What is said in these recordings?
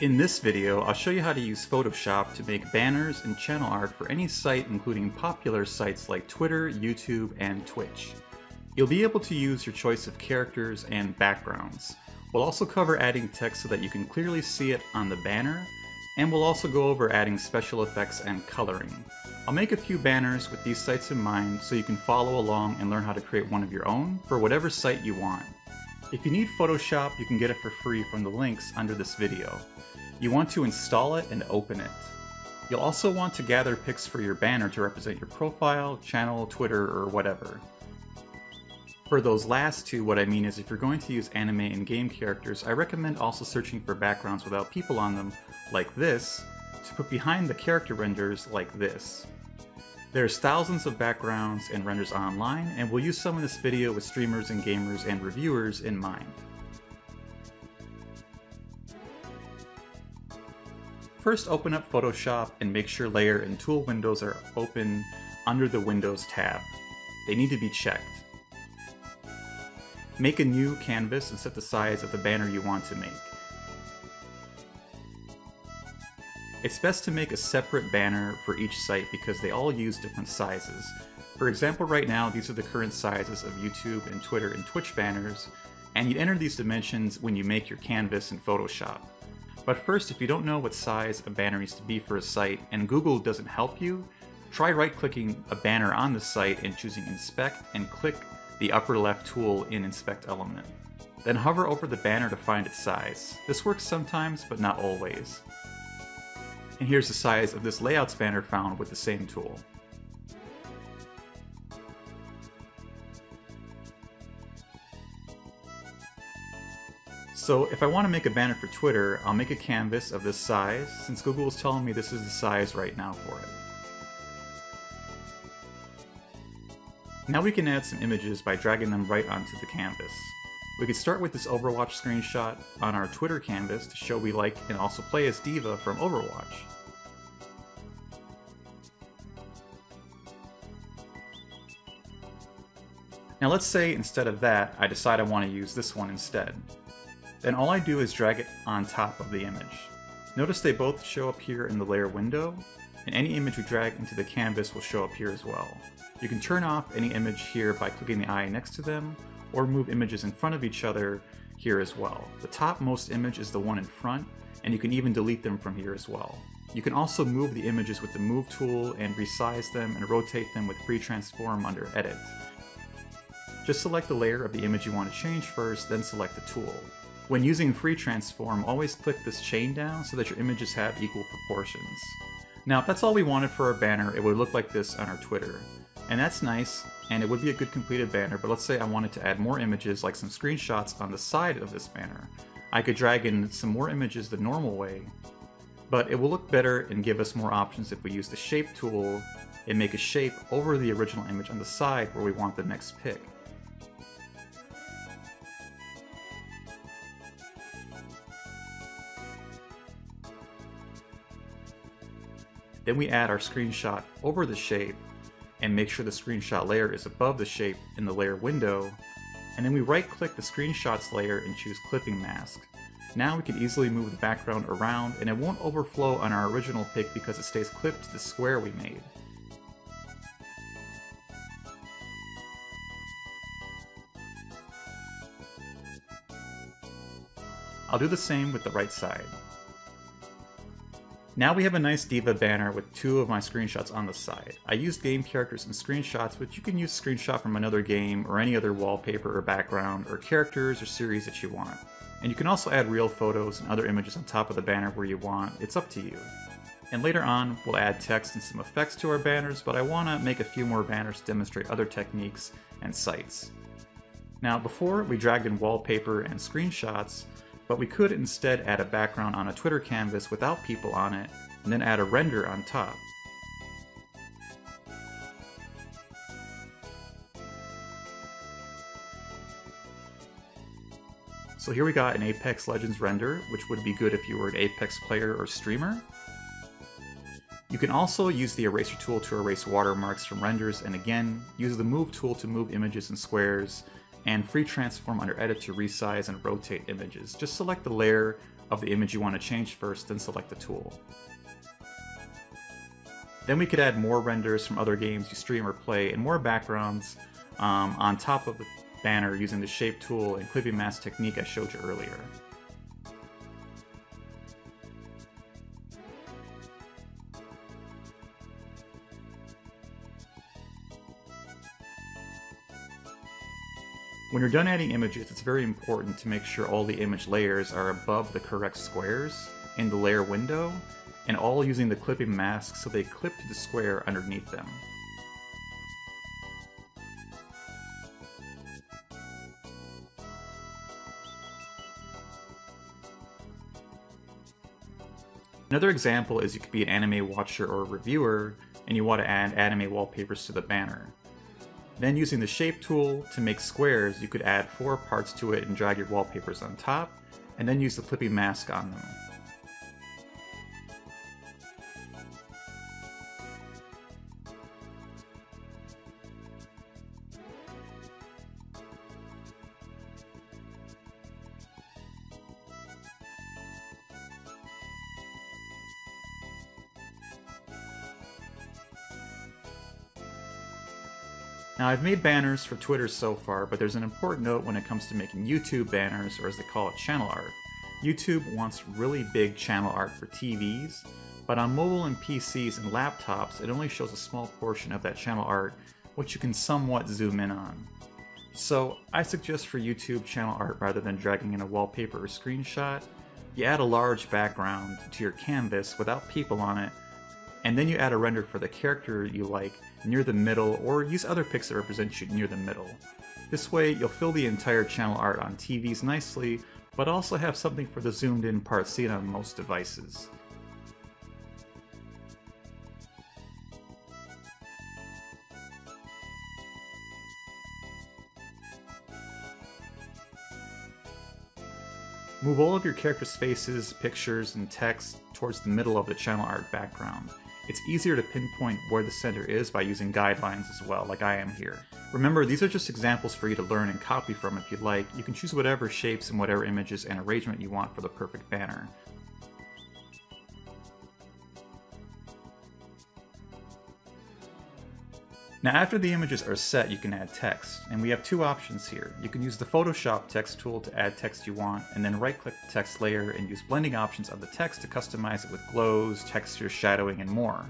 In this video, I'll show you how to use Photoshop to make banners and channel art for any site including popular sites like Twitter, YouTube, and Twitch. You'll be able to use your choice of characters and backgrounds. We'll also cover adding text so that you can clearly see it on the banner, and we'll also go over adding special effects and coloring. I'll make a few banners with these sites in mind so you can follow along and learn how to create one of your own for whatever site you want. If you need Photoshop, you can get it for free from the links under this video. You want to install it and open it. You'll also want to gather pics for your banner to represent your profile, channel, Twitter, or whatever. For those last two, what I mean is if you're going to use anime and game characters, I recommend also searching for backgrounds without people on them, like this, to put behind the character renders like this. There's thousands of backgrounds and renders online, and we'll use some in this video with streamers and gamers and reviewers in mind. First open up Photoshop and make sure Layer and Tool windows are open under the Windows tab. They need to be checked. Make a new canvas and set the size of the banner you want to make. It's best to make a separate banner for each site because they all use different sizes. For example, right now, these are the current sizes of YouTube and Twitter and Twitch banners, and you enter these dimensions when you make your canvas in Photoshop. But first, if you don't know what size a banner needs to be for a site and Google doesn't help you, try right-clicking a banner on the site and choosing Inspect and click the upper left tool in Inspect Element. Then hover over the banner to find its size. This works sometimes, but not always and here's the size of this layout banner found with the same tool. So if I want to make a banner for Twitter, I'll make a canvas of this size, since Google is telling me this is the size right now for it. Now we can add some images by dragging them right onto the canvas. We could start with this Overwatch screenshot on our Twitter canvas to show we like and also play as D.Va from Overwatch. Now let's say instead of that, I decide I want to use this one instead. Then all I do is drag it on top of the image. Notice they both show up here in the layer window, and any image we drag into the canvas will show up here as well. You can turn off any image here by clicking the eye next to them, or move images in front of each other here as well. The topmost image is the one in front, and you can even delete them from here as well. You can also move the images with the Move tool and resize them and rotate them with Free Transform under Edit. Just select the layer of the image you want to change first, then select the tool. When using Free Transform, always click this chain down so that your images have equal proportions. Now if that's all we wanted for our banner, it would look like this on our Twitter. And that's nice, and it would be a good completed banner, but let's say I wanted to add more images like some screenshots on the side of this banner. I could drag in some more images the normal way, but it will look better and give us more options if we use the shape tool and make a shape over the original image on the side where we want the next pic. Then we add our screenshot over the shape and make sure the screenshot layer is above the shape in the layer window. And then we right click the screenshots layer and choose clipping mask. Now we can easily move the background around and it won't overflow on our original pic because it stays clipped to the square we made. I'll do the same with the right side. Now we have a nice D.Va banner with two of my screenshots on the side. I used game characters and screenshots, but you can use screenshot from another game or any other wallpaper or background or characters or series that you want. And you can also add real photos and other images on top of the banner where you want, it's up to you. And later on, we'll add text and some effects to our banners, but I want to make a few more banners to demonstrate other techniques and sites. Now before we dragged in wallpaper and screenshots, but we could instead add a background on a Twitter canvas without people on it, and then add a render on top. So here we got an Apex Legends render, which would be good if you were an Apex player or streamer. You can also use the eraser tool to erase watermarks from renders, and again, use the move tool to move images and squares, and free transform under edit to resize and rotate images. Just select the layer of the image you want to change first, then select the tool. Then we could add more renders from other games you stream or play and more backgrounds um, on top of the banner using the shape tool and clipping mask technique I showed you earlier. When you're done adding images, it's very important to make sure all the image layers are above the correct squares in the layer window, and all using the clipping mask so they clip to the square underneath them. Another example is you could be an anime watcher or reviewer, and you want to add anime wallpapers to the banner. Then using the shape tool to make squares, you could add four parts to it and drag your wallpapers on top, and then use the clipping mask on them. Now I've made banners for Twitter so far, but there's an important note when it comes to making YouTube banners, or as they call it, channel art. YouTube wants really big channel art for TVs, but on mobile and PCs and laptops, it only shows a small portion of that channel art, which you can somewhat zoom in on. So I suggest for YouTube channel art, rather than dragging in a wallpaper or screenshot, you add a large background to your canvas without people on it, and then you add a render for the character you like near the middle, or use other pics that represent you near the middle. This way, you'll fill the entire channel art on TVs nicely, but also have something for the zoomed in part seen on most devices. Move all of your characters' faces, pictures, and text towards the middle of the channel art background. It's easier to pinpoint where the center is by using guidelines as well, like I am here. Remember, these are just examples for you to learn and copy from if you like. You can choose whatever shapes and whatever images and arrangement you want for the perfect banner. Now after the images are set, you can add text, and we have two options here. You can use the Photoshop text tool to add text you want, and then right-click the text layer and use blending options of the text to customize it with glows, textures, shadowing, and more.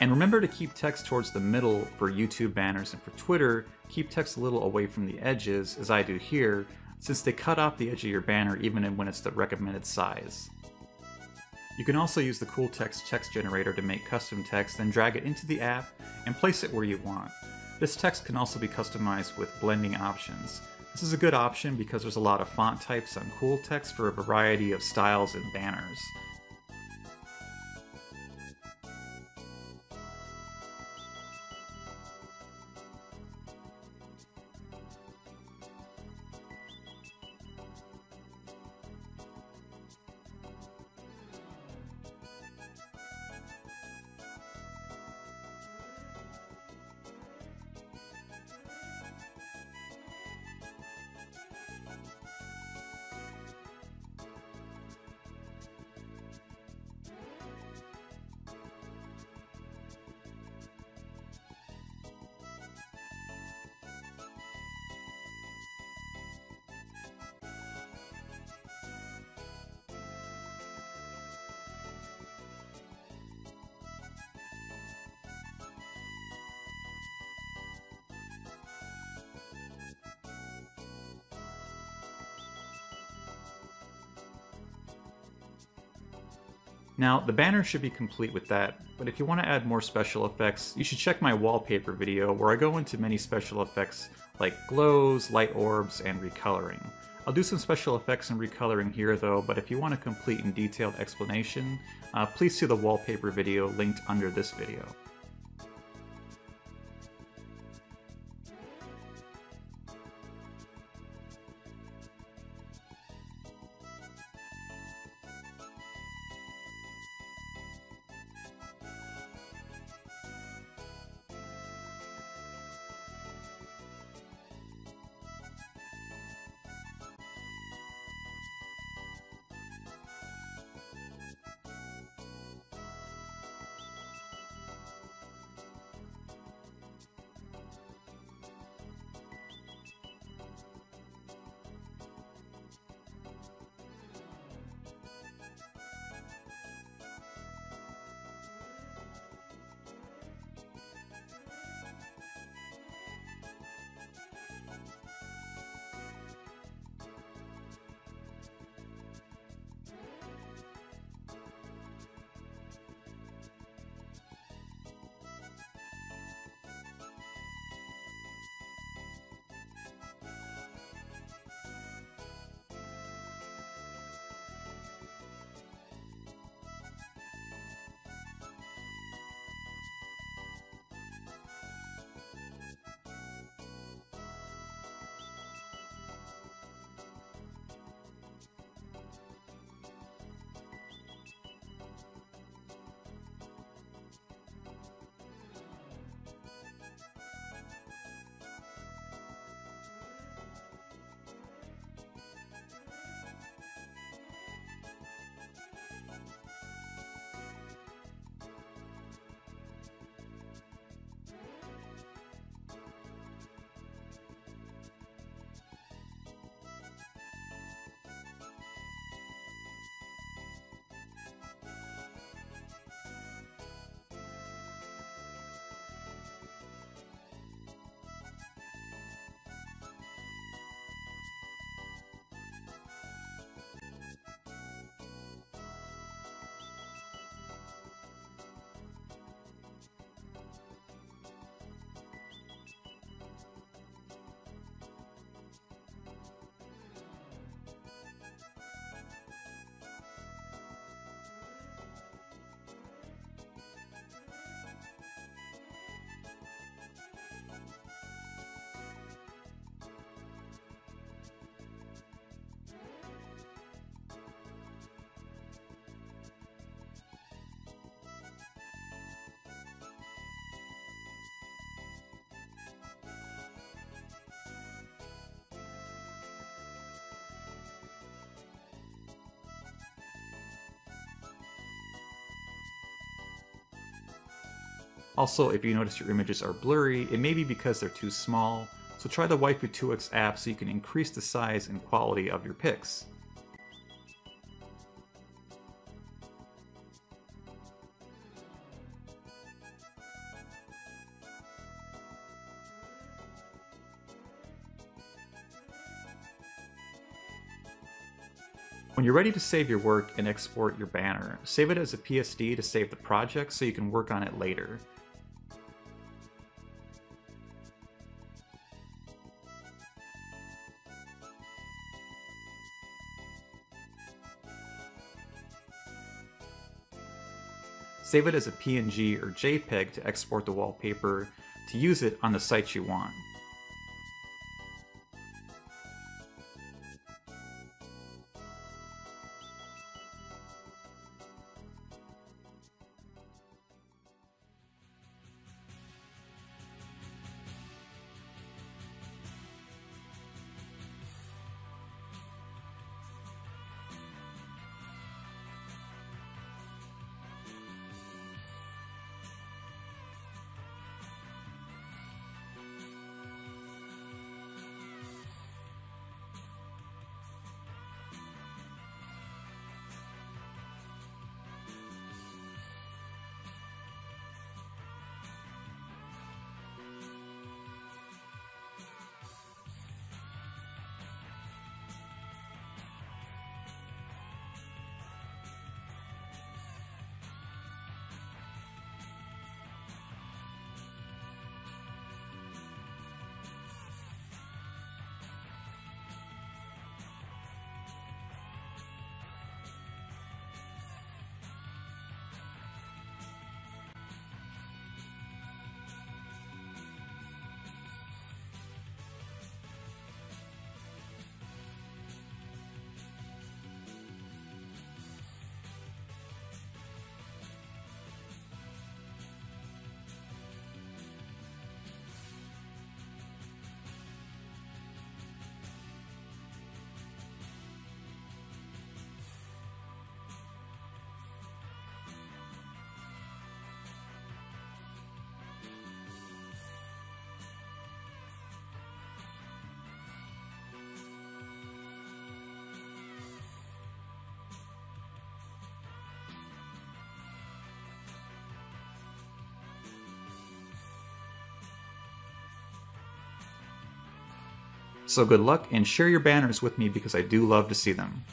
And remember to keep text towards the middle for YouTube banners and for Twitter, keep text a little away from the edges, as I do here, since they cut off the edge of your banner even when it's the recommended size. You can also use the Cool Text text generator to make custom text, then drag it into the app and place it where you want. This text can also be customized with blending options. This is a good option because there's a lot of font types on Cool Text for a variety of styles and banners. Now, the banner should be complete with that, but if you want to add more special effects, you should check my wallpaper video where I go into many special effects like glows, light orbs, and recoloring. I'll do some special effects and recoloring here though, but if you want a complete and detailed explanation, uh, please see the wallpaper video linked under this video. Also, if you notice your images are blurry, it may be because they're too small, so try the Waifu 2x app so you can increase the size and quality of your pics. When you're ready to save your work and export your banner, save it as a PSD to save the project so you can work on it later. Save it as a PNG or JPEG to export the wallpaper to use it on the site you want. So good luck and share your banners with me because I do love to see them.